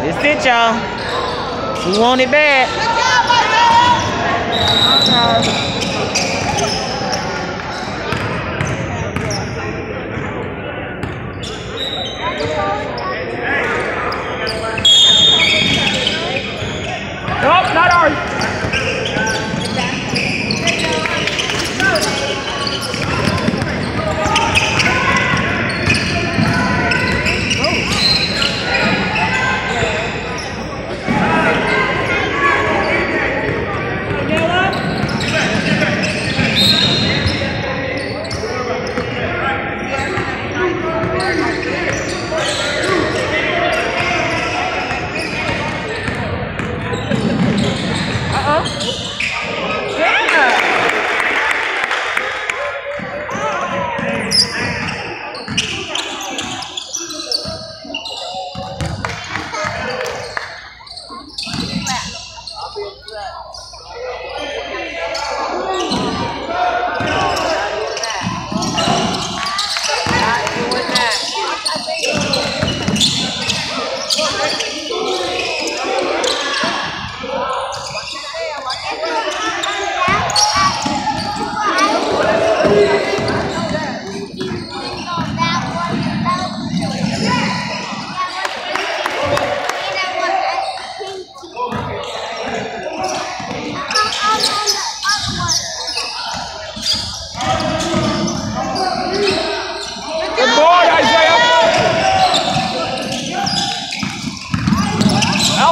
This it, y'all. We want it bad.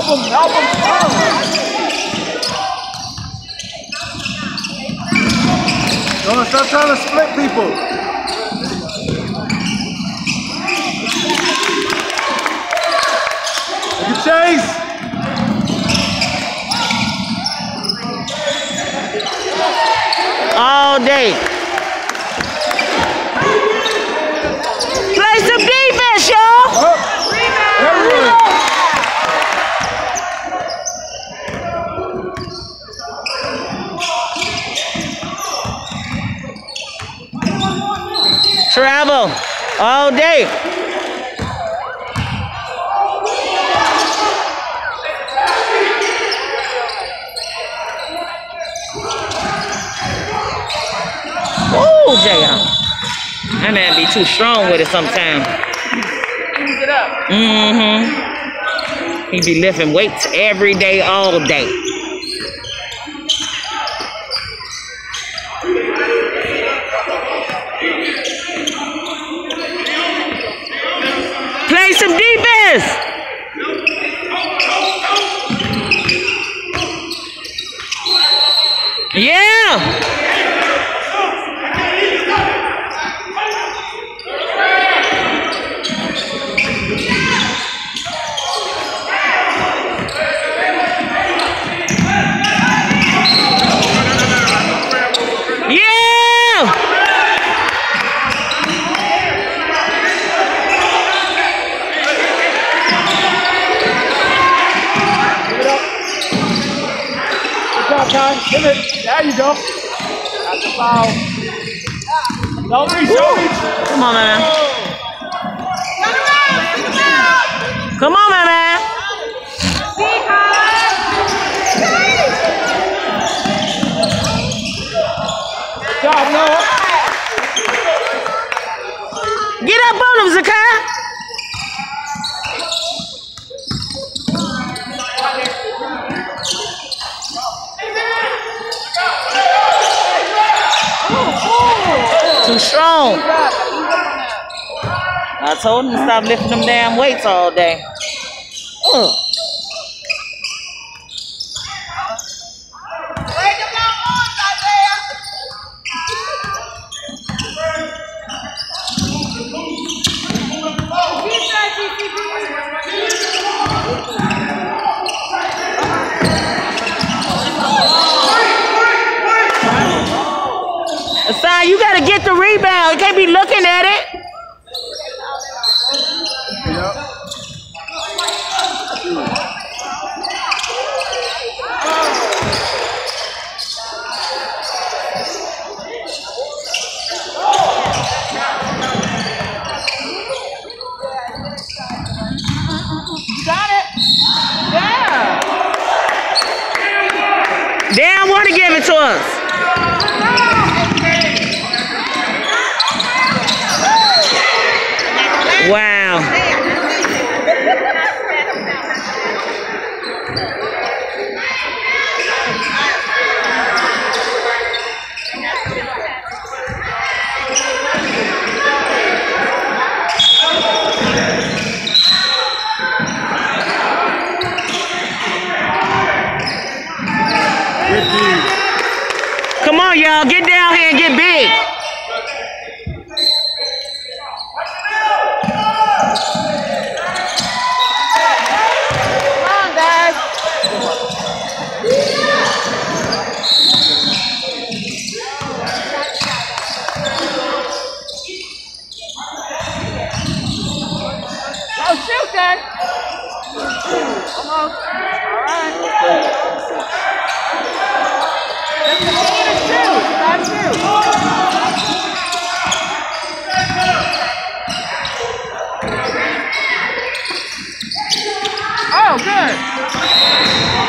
Help him, help him. No, stop trying to split people. Look at Chase. All day. Play some defense, y'all. Everyone. Travel all day. Ooh, Jayon. That man be too strong with it sometimes. Mm-hmm. He be lifting weights every day, all day. Play some defense. Yeah. Yeah. Job, Give it. There you go. That's a foul. Don't reach, don't reach. Come on, man. Come on, man, man. Good job, Noah. Get up on him, Zakai. Too strong. I told him to stop lifting them damn weights all day. Ugh. Aside, you gotta get the rebound. You can't be looking at it. Damn, want to give it to us. Wow. Y'all. Get down here and get big. Guys. All right. Just continue to shoot. You gotta shoot. Oh, good.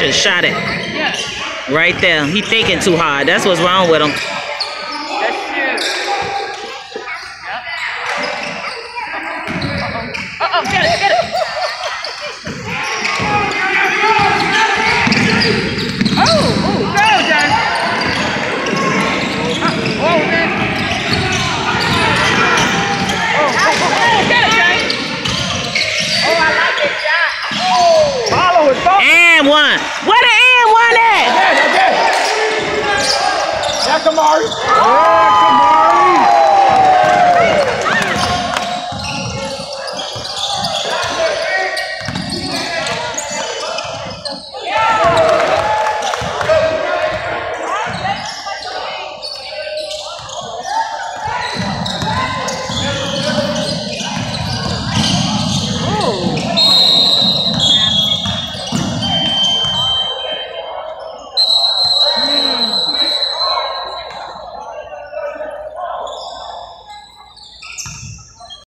Should have shot it Yes. right there. He thinking too hard. That's what's wrong with him. Let's shoot. Yep. Uh-oh. Uh-oh, get it, get it. Oh, oh, go, Jen. Uh, oh, man. Oh, oh, oh, oh, get it, Jen. Oh, I like that shot. Oh. Follow it, follow it. And one. Where the and one at? Yeah, yeah, yeah. Yeah, Kamari. Yeah, Kamari.